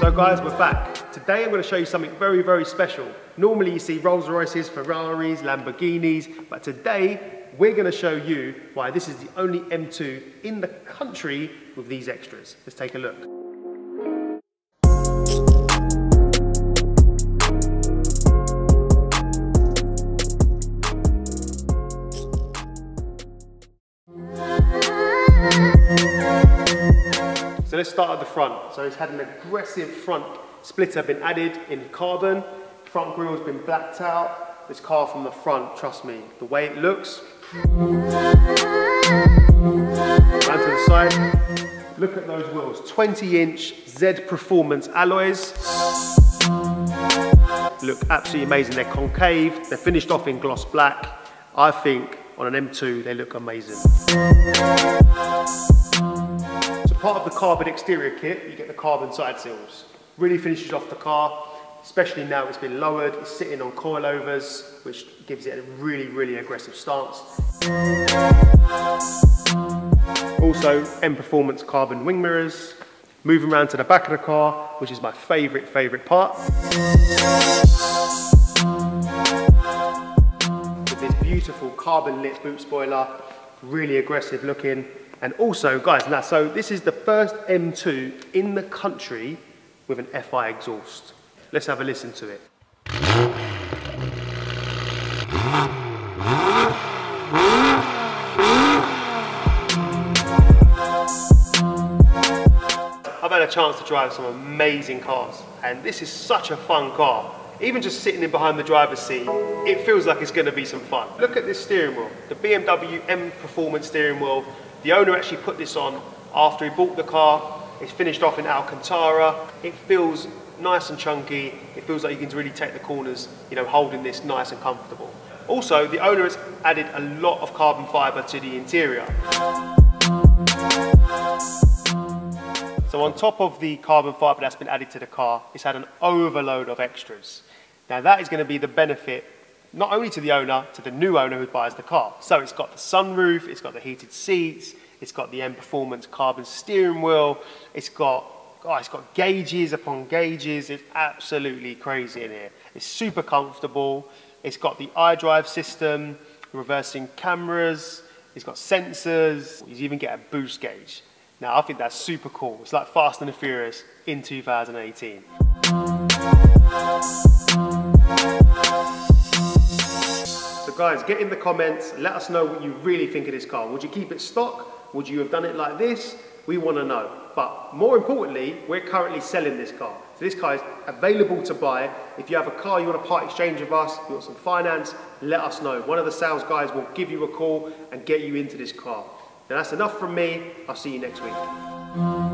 So guys, we're back. Today I'm going to show you something very, very special. Normally you see Rolls Royces, Ferraris, Lamborghinis, but today we're going to show you why this is the only M2 in the country with these extras. Let's take a look. Let's start at the front. So it's had an aggressive front splitter been added in carbon. Front grille has been blacked out. This car from the front, trust me, the way it looks. Round to the side. Look at those wheels. 20 inch Z Performance alloys. Look absolutely amazing. They're concave. They're finished off in gloss black. I think on an M2, they look amazing part of the carbon exterior kit, you get the carbon side seals. Really finishes off the car, especially now it's been lowered, it's sitting on coilovers, which gives it a really, really aggressive stance. Also, M Performance carbon wing mirrors. Moving around to the back of the car, which is my favorite, favorite part. With this beautiful carbon lip boot spoiler, really aggressive looking. And also, guys, now, so this is the first M2 in the country with an FI exhaust. Let's have a listen to it. I've had a chance to drive some amazing cars, and this is such a fun car. Even just sitting in behind the driver's seat, it feels like it's gonna be some fun. Look at this steering wheel, the BMW M Performance steering wheel the owner actually put this on after he bought the car. It's finished off in Alcantara. It feels nice and chunky. It feels like you can really take the corners, you know, holding this nice and comfortable. Also, the owner has added a lot of carbon fiber to the interior. So on top of the carbon fiber that's been added to the car, it's had an overload of extras. Now that is going to be the benefit not only to the owner, to the new owner who buys the car. So it's got the sunroof, it's got the heated seats, it's got the M Performance carbon steering wheel, it's got, oh, it's got gauges upon gauges, it's absolutely crazy in here. It's super comfortable, it's got the iDrive system, reversing cameras, it's got sensors, you even get a boost gauge. Now I think that's super cool. It's like Fast and the Furious in 2018. Guys, get in the comments, let us know what you really think of this car. Would you keep it stock? Would you have done it like this? We want to know. But more importantly, we're currently selling this car. So this car is available to buy. If you have a car you want to part exchange with us, you want some finance, let us know. One of the sales guys will give you a call and get you into this car. Now that's enough from me. I'll see you next week.